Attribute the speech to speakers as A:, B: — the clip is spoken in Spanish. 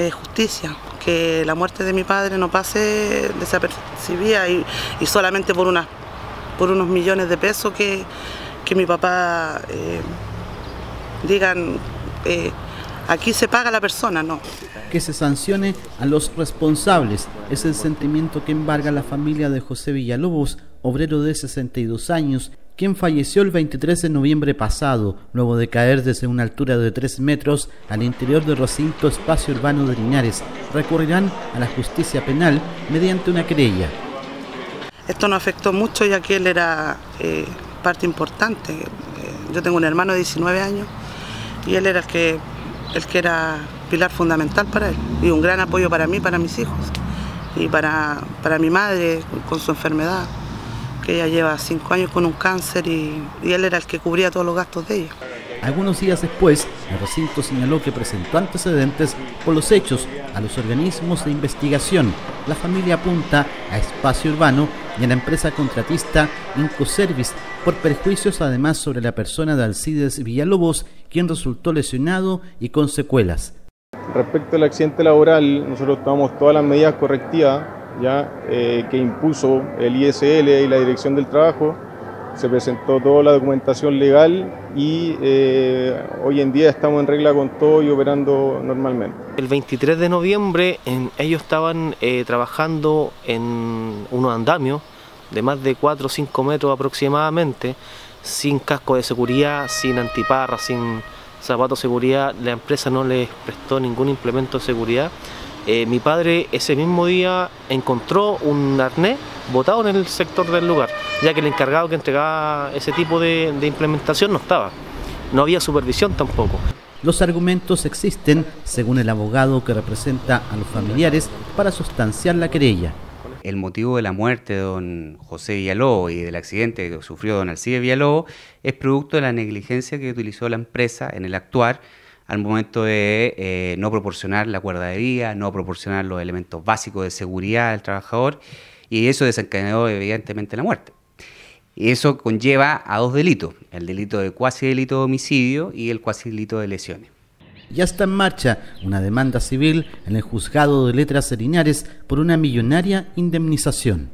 A: eh, justicia, que la muerte de mi padre no pase desapercibida y, y solamente por, una, por unos millones de pesos que, que mi papá eh, digan eh, aquí se paga la persona, no.
B: Que se sancione a los responsables es el sentimiento que embarga la familia de José Villalobos, obrero de 62 años, quien falleció el 23 de noviembre pasado, luego de caer desde una altura de 3 metros al interior del recinto espacio urbano de Linares. Recurrirán a la justicia penal mediante una querella.
A: Esto nos afectó mucho ya que él era eh, parte importante. Eh, yo tengo un hermano de 19 años y él era el que, el que era pilar fundamental para él y un gran apoyo para mí, para mis hijos y para, para mi madre con su enfermedad que ella lleva cinco años con un cáncer y, y, él era el que cubría todos los gastos de ella.
B: Algunos días después, el recinto señaló que presentó antecedentes por los hechos a los organismos de investigación. La familia apunta a Espacio Urbano y a la empresa contratista Incoservice por perjuicios además sobre la persona de Alcides Villalobos, quien resultó lesionado y con secuelas.
C: Respecto al accidente laboral, nosotros tomamos todas las medidas correctivas ya eh, que impuso el ISL y la Dirección del Trabajo. Se presentó toda la documentación legal y eh, hoy en día estamos en regla con todo y operando normalmente.
D: El 23 de noviembre ellos estaban eh, trabajando en unos andamios de más de 4 o 5 metros aproximadamente, sin casco de seguridad, sin antiparra, sin zapatos de seguridad. La empresa no les prestó ningún implemento de seguridad eh, mi padre ese mismo día encontró un arnés botado en el sector del lugar, ya que el encargado que entregaba ese tipo de, de implementación no estaba. No había supervisión tampoco.
B: Los argumentos existen, según el abogado que representa a los familiares, para sustanciar la querella.
E: El motivo de la muerte de don José Villalobos y del accidente que sufrió don Alcide Villalobos es producto de la negligencia que utilizó la empresa en el actuar al momento de eh, no proporcionar la cuerda de vía, no proporcionar los elementos básicos de seguridad del trabajador y eso desencadenó evidentemente la muerte. Y eso conlleva a dos delitos, el delito de cuasi delito de homicidio y el cuasi delito de lesiones.
B: Ya está en marcha una demanda civil en el juzgado de letras Linares por una millonaria indemnización.